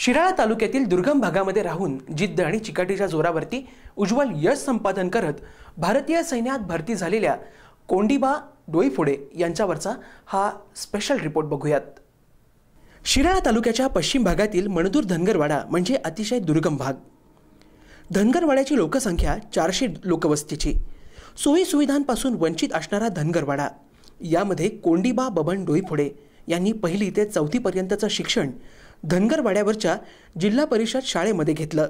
शिराळा तालुक्यातील दुर्गम भागामध्ये राहून जिद्द आणि चिकाटीच्या जोरावरती उज्ज्वल यश संपादन करत भारतीय सैन्यात भरती झालेल्या कोंडिबा डोईफोडे यांच्यावरचा हा स्पेशल रिपोर्ट बघूयात. शिराळा तालुक्याच्या पश्चिम भागातील मणदूर धनगरवाडा म्हणजे अतिशय दुर्गम भाग. धनगरवाड्याची लोकसंख्या चारशे लोकवस्तीची. सोयीसुविधांपासून वंचित असणारा धनगरवाडा. यामध्ये कोंडिबा बबन डोईफोडे यांनी पहिली ते चौथीपर्यंतचं शिक्षण धनगरवाड्यावरच्या जिल्हा परिषद शाळेमध्ये घेतलं.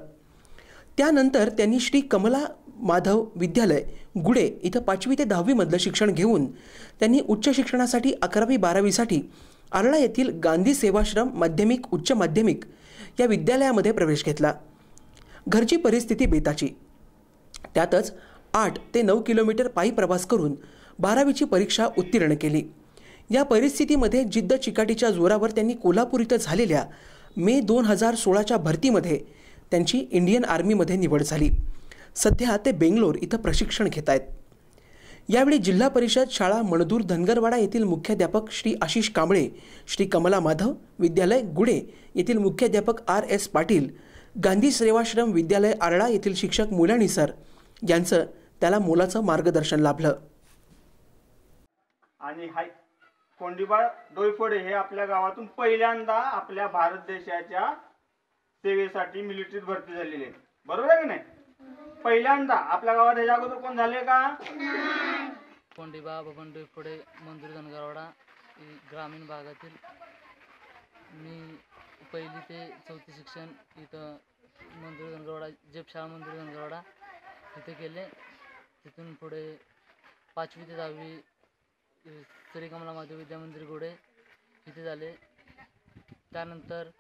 त्यानंतर त्यांनी श्री कमला माधव विद्यालय गुडे इथं पाचवी ते दहावीमधलं शिक्षण घेऊन त्यांनी उच्च शिक्षणासाठी अकरावी बारावीसाठी आरळा येथील गांधी सेवाश्रम माध्यमिक उच्च माध्यमिक या विद्यालयामध्ये प्रवेश घेतला. घरची परिस्थिती बेताची. त्यातच आठ ते नऊ किलोमीटर पायी प्रवास करून बारावीची परीक्षा उत्तीर्ण केली. या परिस्थितीमध्ये जिद्द चिकाटीच्या जोरावर त्यांनी कोल्हापूर इथं झालेल्या मे दोन हजार सोळाच्या भरतीमध्ये त्यांची इंडियन आर्मीमध्ये निवड झाली. सध्या ते बेंगलोर इथं प्रशिक्षण घेत आहेत. यावेळी जिल्हा परिषद शाळा मणदूर धनगरवाडा येथील मुख्याध्यापक श्री आशिष कांबळे श्री कमला माधव विद्यालय गुडे येथील मुख्याध्यापक आर एस पाटील गांधी सेवाश्रम विद्यालय आरळा येथील शिक्षक मुलाणी सर यांचं त्याला मोलाचं मार्गदर्शन लाभलं. आणि हाय कोंडीबा डोईफोडे हे आपल्या गावातून पहिल्यांदा आपल्या भारत देशाच्या सेवेसाठी मिलिटरीत भरती झालेली आहे बरोबर आहे की नाही? पहिल्यांदा आपल्या गावात ह्याच्या अगोदर कोण झाले का? कोंडिबा बबन डोईफोडे मंजूर धनगरवाडा ग्रामीण भागातील मी पहिली ते चौथी शिक्षण इथं मंजूर धनगरवाडा जेपशाळा मंजूर धनगरवाडा तिथे केले. तिथून पुढे पाचवी ते दहावी श्री कमला माता विद्या घोडे इथे झाले. त्यानंतर